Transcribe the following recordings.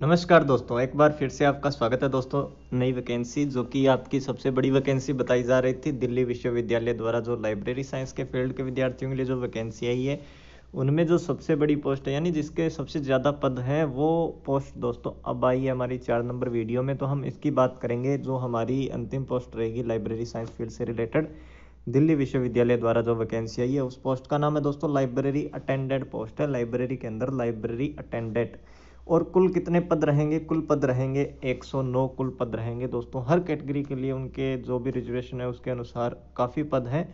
नमस्कार दोस्तों, एक बार फिर से आपका स्वागत है दोस्तों, नई वैकेंसी जो कि आपकी सबसे बड़ी वैकेंसी बताई जा रही थी दिल्ली विश्वविद्यालय द्वारा जो लाइब्रेरी साइंस के फ़ील्ड के विद्यार्थियों के लिए जो वैकेंसी आई है, उनमें जो सबसे बड़ी पोस्ट है, यानी जिसके सबसे ज़्यादा पद हैं, वो पोस्ट दोस्तों अब आई है हमारी चार नंबर वीडियो में तो हम इसकी बात करेंगे जो हमारी अंतिम पोस्ट रहेगी लाइब्रेरी साइंस फ़ील्ड से रिलेटेड, दिल्ली विश्वविद्यालय द्वारा जो वैकेंसी आई है, उस पोस्ट का नाम है दोस्तों लाइब्रेरी अटेंडेंट पोस्ट है, लाइब्रेरी के अंदर लाइब्रेरी अटेंडेंट और कुल कितने पद रहेंगे? कुल पद रहेंगे 109 कुल पद रहेंगे। दोस्तों, हर कैटेगरी के लिए उनके जो भी रिजर्वेशन है, उसके अनुसार काफ़ी पद हैं।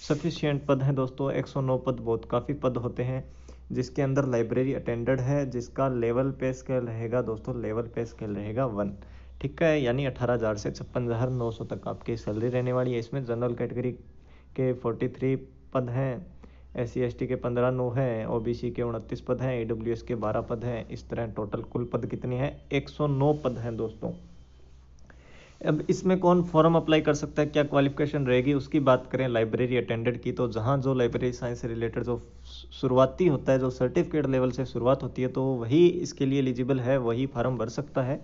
सफिशियंट पद हैं दोस्तों 109 पद बहुत काफ़ी पद होते हैं, जिसके अंदर लाइब्रेरी अटेंडेड है, जिसका लेवल पे स्केल रहेगा दोस्तों लेवल पे स्केल रहेगा वन ठीक है, यानी अठारह हज़ार से छप्पन हज़ार नौ सौ तक आपकी सैलरी रहने वाली है। इसमें जनरल कैटेगरी के फोर्टी थ्री पद हैं। एस सी टी के पंद्रह नौ हैं ओबीसी के उनतीस पद हैं एस के बारह पद हैं, इस तरह टोटल कुल पद कितने हैं? एक सौ नौ पद हैं दोस्तों। अब इसमें कौन फॉर्म अप्लाई कर सकता है? क्या क्वालिफिकेशन रहेगी? उसकी बात करें लाइब्रेरी अटेंडेंट की तो जहाँ जो लाइब्रेरी साइंस से रिलेटेड जो शुरुआती होता है, जो सर्टिफिकेट लेवल से शुरुआत होती है तो वही इसके लिए एलिजिबल है, वही फॉर्म भर सकता है।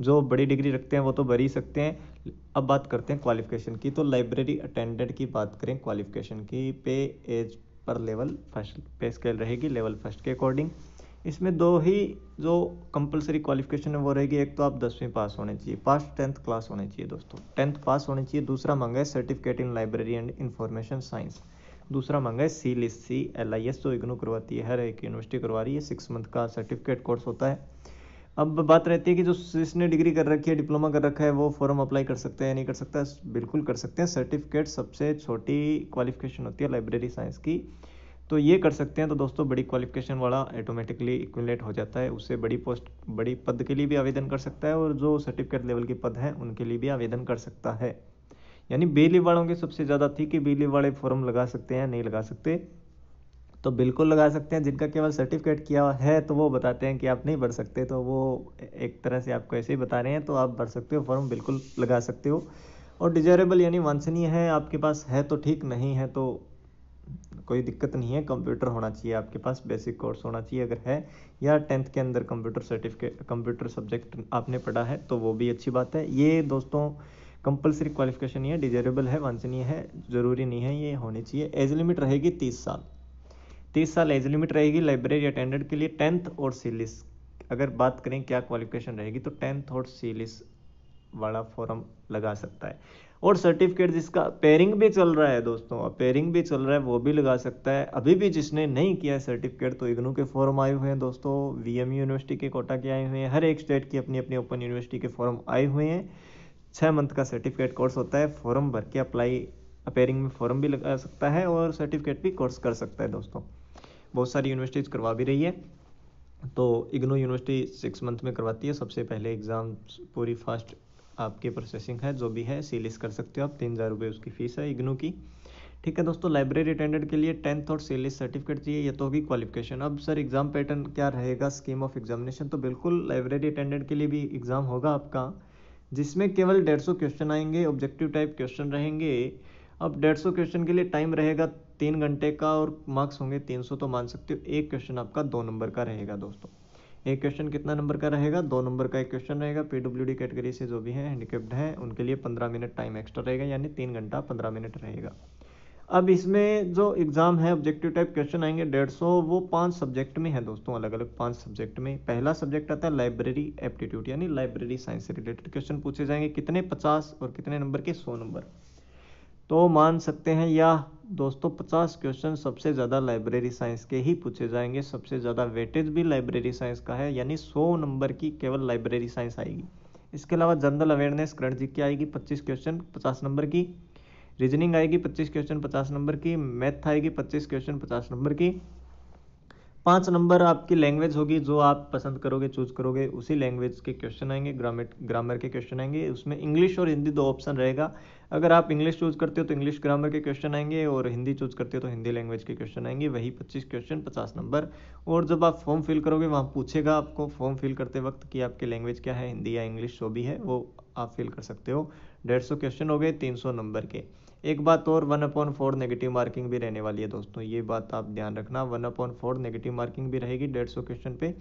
जो बड़ी डिग्री रखते हैं, वो तो भर ही सकते हैं। अब बात करते हैं क्वालिफिकेशन की तो लाइब्रेरी अटेंडेंट की बात करें क्वालिफिकेशन की pay as per level first pay scale रहेगी लेवल फ़र्स्ट के अकॉर्डिंग इसमें दो ही जो कंपलसरी क्वालिफिकेशन है, वो रहेगी, एक तो आप दसवीं पास होने चाहिए पास टेंथ क्लास होने चाहिए दोस्तों. टेंथ पास होने चाहिए, दूसरा मांगा है certificate in library and information science दूसरा मांगा है C list C L I S जो इग्नू करवाती है, हर एक यूनिवर्सिटी करवा रही है सिक्स मंथ का सर्टिफिकेट कोर्स होता है. अब बात रहती है कि जो जिसने डिग्री कर रखी है, डिप्लोमा कर रखा है, वो फॉर्म अप्लाई कर सकते हैं नहीं कर सकता? बिल्कुल कर सकते हैं। सर्टिफिकेट सबसे छोटी क्वालिफिकेशन होती है लाइब्रेरी साइंस की। तो ये कर सकते हैं। तो दोस्तों, बड़ी क्वालिफिकेशन वाला ऑटोमेटिकली इक्विलेट हो जाता है। उससे बड़ी पोस्ट बड़ी पद के लिए भी आवेदन कर सकता है और जो सर्टिफिकेट लेवल के पद हैं, उनके लिए भी आवेदन कर सकता है। यानी बेली वालों की सबसे ज़्यादा थी कि बेली वाले फॉर्म लगा सकते हैं नहीं लगा सकते? तो बिल्कुल लगा सकते हैं। जिनका केवल सर्टिफिकेट किया है तो वो बताते हैं कि आप नहीं भर सकते तो वो एक तरह से आपको ऐसे ही बता रहे हैं तो आप भर सकते हो, फॉर्म बिल्कुल लगा सकते हो। और डिजायरेबल यानी वांछनीय है, आपके पास है तो ठीक, नहीं है तो कोई दिक्कत नहीं है। कंप्यूटर होना चाहिए आपके पास बेसिक कोर्स होना चाहिए अगर है, या टेंथ के अंदर कंप्यूटर सर्टिफिकेट कंप्यूटर सब्जेक्ट आपने पढ़ा है तो वो भी अच्छी बात है। ये दोस्तों कंपलसरी क्वालिफिकेशन ये डिजायरेबल है, वांछनीय है, ज़रूरी नहीं है, ये होनी चाहिए। एज लिमिट रहेगी तीस साल। तीस साल एज लिमिट रहेगी लाइब्रेरी अटेंडेंट के लिए टेंथ और सीलिस। अगर बात करें क्या क्वालिफिकेशन रहेगी तो टेंथ और सीलिस वाला फॉर्म लगा सकता है। और सर्टिफिकेट जिसका पेयरिंग भी चल रहा है दोस्तों पेयरिंग भी चल रहा है, वो भी लगा सकता है। अभी भी जिसने नहीं किया है सर्टिफिकेट तो इग्नू के फॉर्म आए हुए हैं दोस्तों वी यूनिवर्सिटी के कोटा के आए हुए हैं। हर एक स्टेट की अपनी अपनी ओपन यूनिवर्सिटी के फॉर्म आए हुए हैं। छः मंथ का सर्टिफिकेट कोर्स होता है फॉर्म भर के अप्लाई अपेयरिंग में फॉर्म भी लगा सकता है और सर्टिफिकेट भी कोर्स कर सकता है दोस्तों। बहुत सारी यूनिवर्सिटीज़ करवा भी रही है। तो इग्नो यूनिवर्सिटी सिक्स मंथ में करवाती है। सबसे पहले एग्ज़ाम पूरी फास्ट आपकी प्रोसेसिंग है, जो भी है सीलिस कर सकते हो आप। तीन हज़ार रुपये उसकी फ़ीस है इग्नो की। ठीक है दोस्तों लाइब्रेरी अटेंडेंट के लिए टेंथ और सीलिस सर्टिफिकेट चाहिए, ये तो होगी क्वालिफिकेशन अब सर एग्ज़ाम पैटर्न क्या रहेगा? स्कीम ऑफ़ एग्जामिनेशन तो बिल्कुल लाइब्रेरी अटेंडेंट के लिए भी एग्ज़ाम होगा आपका, जिसमें केवल डेढ़ सौ क्वेश्चन आएँगे ऑब्जेक्टिव टाइप क्वेश्चन रहेंगे। अब डेढ़ सौ क्वेश्चन के लिए टाइम रहेगा तीन घंटे का और मार्क्स होंगे तीन सौ तो मान सकते हो, एक क्वेश्चन आपका दो नंबर का रहेगा दोस्तों। एक क्वेश्चन कितना नंबर का रहेगा? दो नंबर का एक क्वेश्चन रहेगा। पीडब्ल्यूडी कैटेगरी से जो भी है हैंडिकेप्ड है, उनके लिए पंद्रह मिनट टाइम एक्स्ट्रा रहेगा, यानी तीन घंटा पंद्रह मिनट रहेगा। अब इसमें जो एग्ज़ाम है ऑब्जेक्टिव टाइप क्वेश्चन आएँगे, डेढ़ सौ, वो पाँच सब्जेक्ट में है दोस्तों अलग अलग पाँच सब्जेक्ट में। पहला सब्जेक्ट आता है लाइब्रेरी एप्टीट्यूड यानी लाइब्रेरी साइंस से रिलेटेड क्वेश्चन पूछे जाएँगे, कितने पचास और कितने नंबर के सौ नंबर तो मान सकते हैं, या दोस्तों 50 क्वेश्चन सबसे ज़्यादा लाइब्रेरी साइंस के ही पूछे जाएँगे। सबसे ज़्यादा वेटेज भी लाइब्रेरी साइंस का है, यानी 100 नंबर की केवल लाइब्रेरी साइंस आएगी। इसके अलावा जनरल अवेयरनेस करंट जी की आएगी 25 क्वेश्चन 50 नंबर की। रीजनिंग आएगी 25 क्वेश्चन 50 नंबर की। मैथ आएगी 25 क्वेश्चन 50 नंबर की। पाँच नंबर आपकी लैंग्वेज होगी, जो आप पसंद करोगे चूज़ करोगे, उसी लैंग्वेज के क्वेश्चन आएँगे ग्रामर ग्रामर के क्वेश्चन आएँगे, उसमें इंग्लिश और हिंदी दो ऑप्शन रहेगा। अगर आप इंग्लिश चूज़ करते हो तो इंग्लिश ग्रामर के क्वेश्चन आएँगे और हिंदी चूज़ करते हो तो हिंदी लैंग्वेज के क्वेश्चन आएँगे। वही पच्चीस क्वेश्चन पचास नंबर। और जब आप फॉर्म फिल करोगे, वहाँ पूछेगा आपको फॉर्म फिल करते वक्त कि आपकी लैंग्वेज क्या है हिंदी या इंग्लिश जो भी है, वो आप फिल कर सकते हो। डेढ़ सौ क्वेश्चन हो गए, तीन सौ नंबर के। एक बात और one upon four negative marking भी रहने वाली है दोस्तों। ये बात आप ध्यान रखना one upon four negative marking भी रहेगी डेढ़ सौ क्वेश्चन पे।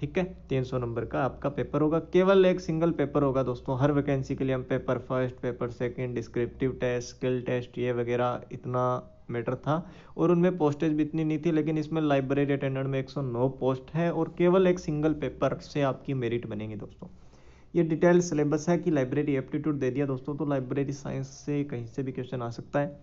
ठीक है? तीन सौ नंबर का आपका पेपर होगा। केवल एक सिंगल पेपर होगा दोस्तों। हर वैकेंसी के लिए हम paper first paper second descriptive test skill test ये वगैरह इतना मैटर था। और उनमें पोस्टेज भी इतनी नहीं थी, लेकिन इसमें लाइब्रेरी अटेंडेंट में 109 पोस्ट है और केवल एक सिंगल पेपर से आपकी मेरिट बनेगी दोस्तों। ये डिटेल सिलेबस है कि लाइब्रेरी एप्टीट्यूड दे दिया दोस्तों तो लाइब्रेरी साइंस से कहीं से भी क्वेश्चन आ सकता है।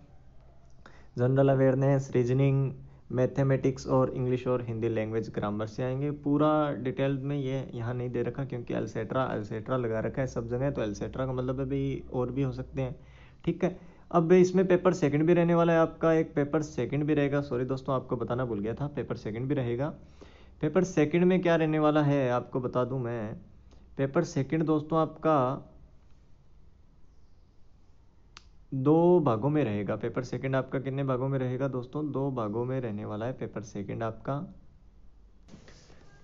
जनरल अवेयरनेस, रीजनिंग, मैथमेटिक्स और इंग्लिश और हिंदी लैंग्वेज ग्रामर से आएँगे। पूरा डिटेल में ये यहाँ नहीं दे रखा क्योंकि एलसेट्रा एलसेट्रा लगा रखा है सब जगह तो एलसेट्रा का मतलब अभी और भी हो सकते हैं। ठीक है, अब इसमें पेपर सेकंड भी रहने वाला है आपका, एक पेपर सेकंड भी रहेगा। सॉरी दोस्तों, आपको बताना भूल गया था, पेपर सेकंड भी रहेगा। पेपर सेकंड में क्या रहने वाला है, आपको बता दूँ मैं। पेपर सेकंड दोस्तों आपका दो भागों में रहेगा। पेपर सेकंड आपका कितने भागों में रहेगा दोस्तों? दो भागों में रहने वाला है पेपर सेकंड आपका।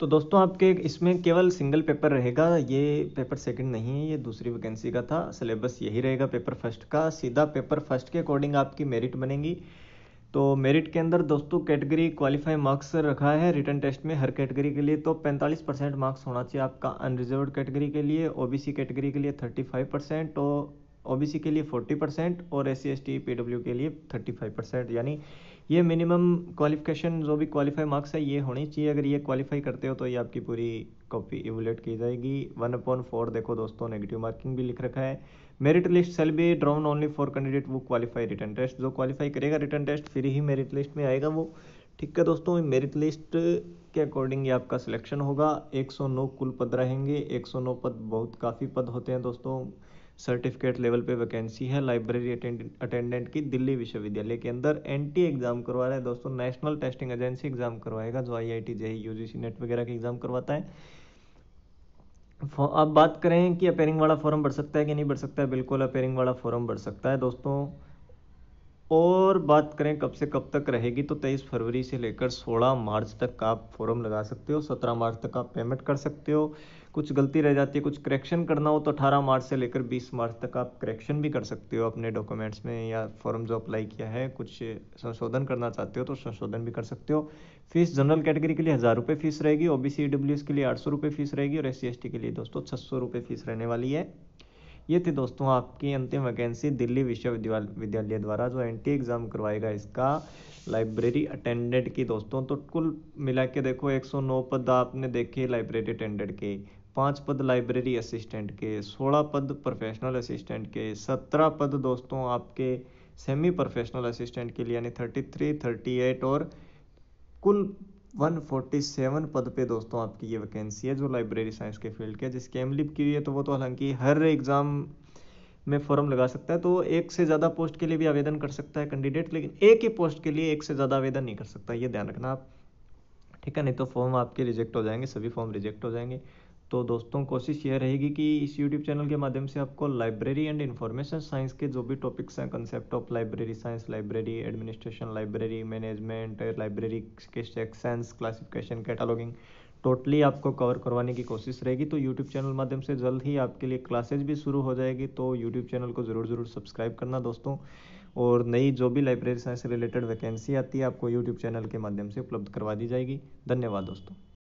तो दोस्तों आपके इसमें केवल सिंगल पेपर रहेगा, ये पेपर सेकंड नहीं है, ये दूसरी वैकेंसी का था। सिलेबस यही रहेगा पेपर फ़र्स्ट का। सीधा पेपर फ़र्स्ट के अकॉर्डिंग आपकी मेरिट बनेगी। तो मेरिट के अंदर दोस्तों कैटेगरी क्वालिफाई मार्क्स रखा है, रिटर्न टेस्ट में हर कैटेगरी के लिए तो 45 परसेंट मार्क्स होना चाहिए आपका अनरिजर्व कैटेगरी के लिए ओबीसी कैटेगरी के लिए 35 परसेंट और ओबीसी के लिए 40 परसेंट और S C S T P W के लिए 35 परसेंट। यानी ये मिनिमम क्वालिफिकेशन, जो भी क्वालिफाई मार्क्स है, ये होनी चाहिए। अगर ये क्वालिफाई करते हो तो ये आपकी पूरी कॉपी इवोलेट की जाएगी। वन अपॉन फोर, देखो दोस्तों, नेगेटिव मार्किंग भी लिख रखा है। Merit list shall be drawn only for candidate, वो क्वालिफाई रिटर्न टेस्ट। जो क्वालिफाई करेगा रिटर्न टेस्ट, फिर ही मेरिट लिस्ट में आएगा वो। ठीक है दोस्तों, मेरिट लिस्ट के अकॉर्डिंग ये आपका सिलेक्शन होगा। 109 कुल पद रहेंगे। 109 पद बहुत काफ़ी पद होते हैं दोस्तों। सर्टिफिकेट लेवल पे वैकेंसी है लाइब्रेरी अटेंडेंट की दिल्ली विश्वविद्यालय के अंदर एनटी एग्ज़ाम करवा रहा है। दोस्तों नेशनल टेस्टिंग एजेंसी एग्ज़ाम करवाएगा, जो I I T JEE UGC NET वगैरह के एग्ज़ाम करवाता है। अब बात करें कि अपेयरिंग वाला फॉर्म बढ़ सकता है कि नहीं बढ़ सकता है? बिल्कुल अपेयरिंग वाला फॉर्म बढ़ सकता है। दोस्तों और बात करें कब से कब तक रहेगी तो 23 फरवरी से लेकर 16 मार्च तक आप फॉर्म लगा सकते हो 17 मार्च तक आप पेमेंट कर सकते हो। कुछ गलती रह जाती है, कुछ करेक्शन करना हो तो 18 मार्च से लेकर 20 मार्च तक आप करेक्शन भी कर सकते हो अपने डॉक्यूमेंट्स में, या फॉर्म जो अप्लाई किया है, कुछ संशोधन करना चाहते हो तो संशोधन भी कर सकते हो। फ़ीस जनरल कैटेगरी के लिए हज़ार रुपये फ़ीस रहेगी ओ बी सी के लिए आठ सौ फ़ीस रहेगी, और एस सी के लिए दोस्तों छः सौ फ़ीस रहने वाली है। ये थी दोस्तों आपकी अंतिम वैकेंसी दिल्ली विश्वविद्यालय विद्यालय द्वारा, जो एन एग्ज़ाम करवाएगा इसका लाइब्रेरी अटेंडेंट की। दोस्तों तो कुल मिला के देखो 109 पद आपने देखे लाइब्रेरी अटेंडेंट के, पाँच पद लाइब्रेरी असिस्टेंट के, सोलह पद प्रोफेशनल असिस्टेंट के, सत्रह पद दोस्तों आपके सेमी प्रोफेशनल असिस्टेंट के लिए, यानी थर्टी थ्री थर्टी एट और कुल 147 पद पे दोस्तों आपकी ये वैकेंसी है जो लाइब्रेरी साइंस के फ़ील्ड के जिसके एम लिप की है तो वो तो हालाँकि हर एग्ज़ाम में फॉर्म लगा सकता है तो एक से ज़्यादा पोस्ट के लिए भी आवेदन कर सकता है कैंडिडेट लेकिन एक ही पोस्ट के लिए एक से ज़्यादा आवेदन नहीं कर सकता, ये ध्यान रखना आप। ठीक है, नहीं तो फॉर्म आपके रिजेक्ट हो जाएँगे, सभी फॉर्म रिजेक्ट हो जाएँगे। तो दोस्तों, कोशिश यह रहेगी कि इस यूट्यूब चैनल के माध्यम से आपको लाइब्रेरी एंड इन्फॉर्मेशन साइंस के जो भी टॉपिक्स हैं concept of library science library administration library management library के सेक्शंस क्लासिफिकेशन कैटालॉगिंग टोटली आपको कवर करवाने की कोशिश रहेगी। तो यूट्यूब चैनल माध्यम से जल्द ही आपके लिए क्लासेज भी शुरू हो जाएगी। तो यूट्यूब चैनल को ज़रूर ज़रूर सब्सक्राइब करना दोस्तों। और नई जो भी लाइब्रेरी साइंस से रिलेटेड वैकेंसी आती है, आपको यूट्यूब चैनल के माध्यम से उपलब्ध करवा दी जाएगी। धन्यवाद दोस्तों।